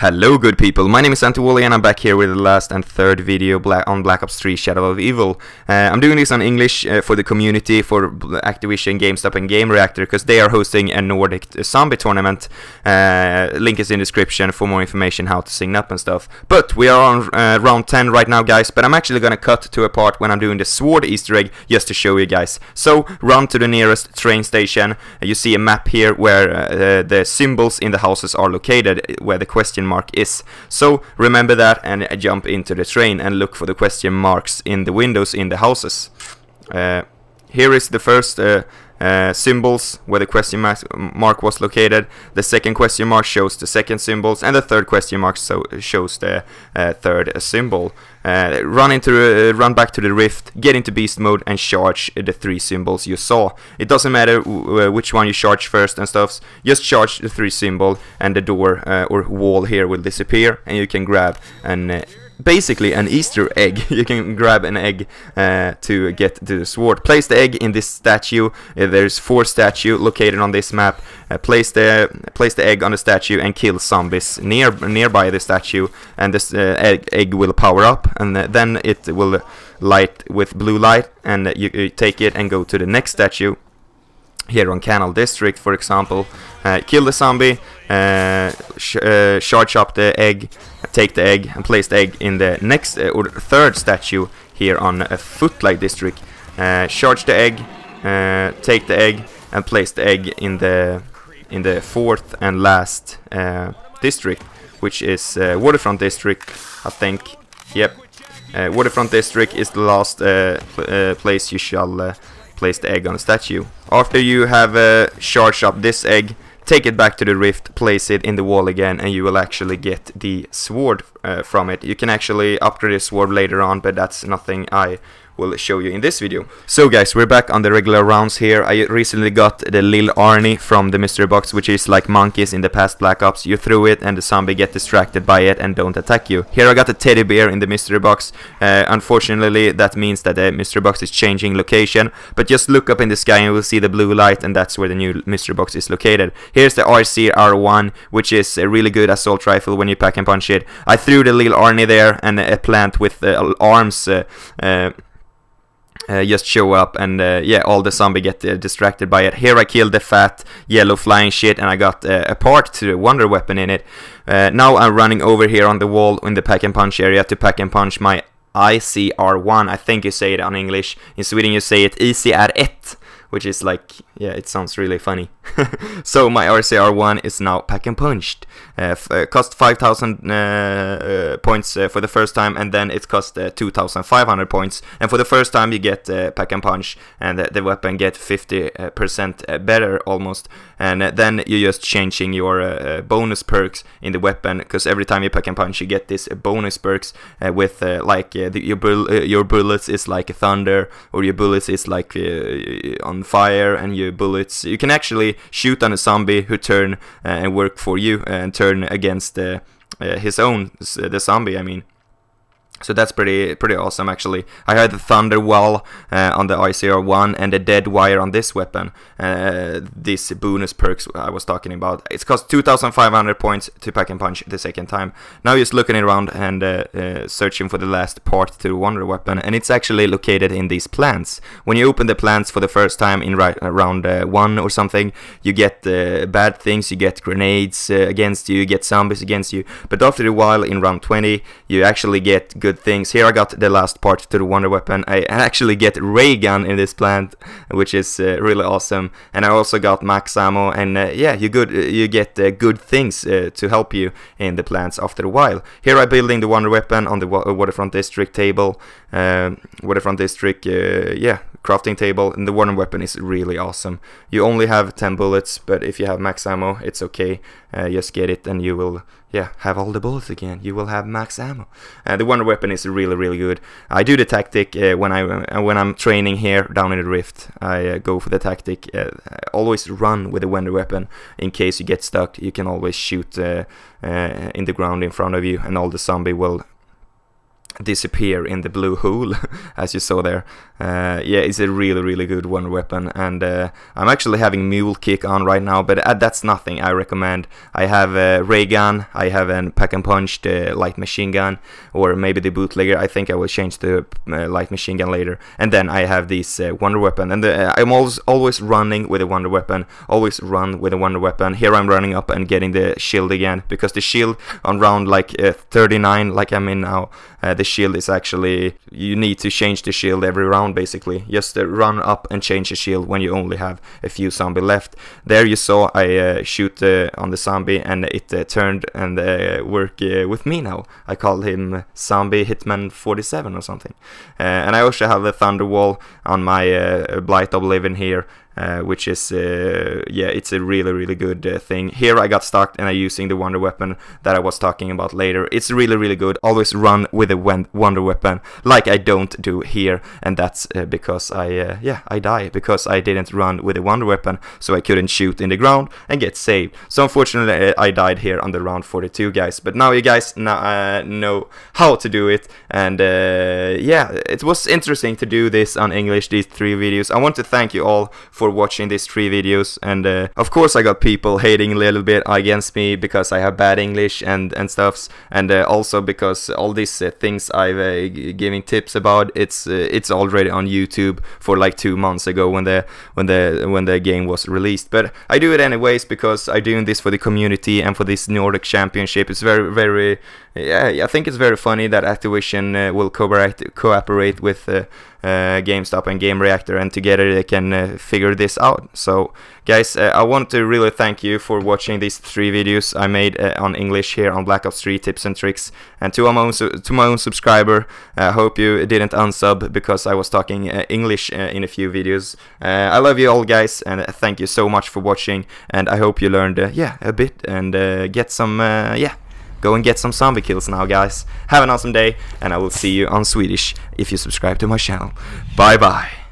Hello good people, my name is AnteeeWAlleY and I'm back here with the last and third video on Black Ops 3 Shadow of Evil. Uh, I'm doing this on English uh, for the community, for Activision, GameStop and Gamereactor, because they are hosting a Nordic zombie tournament. Uh, link is in the description for more information how to sign up and stuff. But we are on uh, round 10 right now guys, but I'm actually gonna cut to a part when I'm doing the sword easter egg just to show you guys. So run to the nearest train station, you see a map here where uh, the symbols in the houses are located, where the question mark is. So remember that and jump into the train and look for the question marks in the windows in the houses. Uh, here is the first uh, uh, symbols where the question mark was located. The second question mark shows the second symbols, and the third question mark so shows the uh, third symbol. Uh, run into uh, run back to the rift, get into beast mode, and charge the three symbols you saw. It doesn't matter uh, which one you charge first and stuff. Just charge the three symbol, and the door or wall here will disappear, and you can grab an basically an Easter egg. you can grab an egg uh, to get to the sword. Place the egg in this statue. Uh, there's four statue located on this map. Uh, place the place the egg on the statue and kill zombies near nearby the statue, and this uh, egg, egg will power up, and uh, then it will light with blue light, and you, you take it and go to the next statue here on Canal District, for example. Uh, kill the zombie, uh, sh uh, charge up the egg, take the egg, and place the egg in the next uh, or third statue here on a Footlight District. Uh, charge the egg, uh, take the egg, and place the egg in the in the fourth and last district, which is Waterfront District, I think. Yep. Waterfront District is the last pl place you shall place the egg on the statue. After you have uh, charged up this egg, take it back to the rift, place it in the wall again, and you will actually get the sword uh, from it. You can actually upgrade the sword later on, but that's nothing I will show you in this video. So guys, we're back on the regular rounds here. I recently got the Lil Arnie from the mystery box, which is like monkeys in the past Black Ops. You throw it and the zombie get distracted by it and don't attack you. Here I got the teddy bear in the mystery box. Uh, unfortunately, that means that the mystery box is changing location, but just look up in the sky and you will see the blue light and that's where the new mystery box is located. Here's the RCR1, which is a really good assault rifle when you pack and punch it. I threw the Lil Arnie there and a plant with uh, arms uh, uh just show up and uh, yeah all the zombie get uh, distracted by it. Here I killed the fat yellow flying shit and I got uh, a part to the wonder weapon in it. Uh, now I'm running over here on the wall in the pack and punch area to pack and punch my ICR1 I think you say it on English. In Sweden you say it ICR1 which is like, yeah, it sounds really funny. so my RCR1 is now pack and punched. Uh, uh, cost 5,000 uh, uh, points uh, for the first time, and then it cost uh, 2,500 points. And for the first time, you get pack and punch, and the weapon get 50% better almost. And uh, then you're just changing your uh, uh, bonus perks in the weapon, because every time you pack and punch, you get this bonus perks with like the, your bull your bullets is like thunder, or your bullets is like on fire and your bullets. You can actually shoot on a zombie who turn uh, and work for you and turn against uh, uh, his own, the zombie I mean. So that's pretty pretty awesome actually. I had the Thunder Wall uh, on the ICR1 and the Dead Wire on this weapon. Uh, this bonus perks I was talking about. It's cost 2,500 points to pack and punch the second time. Now just looking around and uh, uh, searching for the last part to the Wonder Weapon and it's actually located in these plants. When you open the plants for the first time in right around uh, 1 or something, you get uh, bad things, you get grenades against you, you get zombies against you. But after a while in round 20, you actually get good things. Here I got the last part to the Wonder Weapon. I actually get ray gun in this plant, which is uh, really awesome. And I also got max ammo, and uh, yeah, you good you get uh, good things uh, to help you in the plants after a while. Here I'm building the Wonder Weapon on the Waterfront District table. Um, Waterfront District, uh, yeah, crafting table and the Wonder Weapon is really awesome. You only have 10 bullets but if you have max ammo it's okay. Uh, just get it and you will yeah have all the bullets again. You will have max ammo. Uh, the Wonder Weapon is really really good. I do the tactic uh, when I uh, when I'm training here down in the Rift. I uh, go for the tactic. Uh, always run with the Wonder Weapon in case you get stuck. You can always shoot in the ground in front of you and all the zombie will disappear in the blue hole as you saw there. Uh, yeah it's a really really good wonder weapon and uh, I'm actually having mule kick on right now but uh, that's nothing I recommend. I have a ray gun I have a pack and punch the light machine gun or maybe the bootlegger. I think I will change the uh, light machine gun later. And then I have this uh, wonder weapon and the, uh, I'm always always running with a wonder weapon. Always run with a wonder weapon. Here I'm running up and getting the shield again because the shield on round like 39 like I'm in now the shield is actually you need to change the shield every round basically. Just uh, run up and change the shield when you only have a few zombie left. There you saw I uh, shoot uh, on the zombie and it uh, turned and uh, work uh, with me now. I call him zombie hitman 47 or something. And I also have the thunder wall on my blight Living here uh, which is uh, yeah it's a really really good uh, thing. Here I got stuck and I'm using the wonder weapon that I was talking about later. It's really really good. Always run with a wonder weapon like I don't do here. And that's uh, because I uh, yeah I die because I didn't run with a wonder weapon. So I couldn't shoot in the ground and get saved. So unfortunately I died here on the round 42 guys. But now you guys now, know how to do it. And yeah it was interesting to do this on English these three videos. I want to thank you all for for watching these three videos and uh, of course I got people hating a little bit against me because I have bad English and and stuffs and uh, also because all these uh, things I've uh, giving tips about it's uh, it's already on YouTube for like two months ago when the when the when the game was released. But I do it anyways because I'm doing this for the community and for this Nordic Championship. It's very very yeah I think it's very funny that Activision uh, will cooperate cooperate with uh, GameStop and Gamereactor, and together they can uh, figure this out. So, guys, uh, I want to really thank you for watching these three videos I made uh, on English here on Black Ops 3 tips and tricks. And to my own, to my own subscriber, uh, I hope you didn't unsub because I was talking uh, English in a few videos. I love you all, guys, and thank you so much for watching. And I hope you learned, yeah, a bit and get some, yeah Go and get some zombie kills now, guys. Have an awesome day, and I will see you on Swedish if you subscribe to my channel. Bye bye.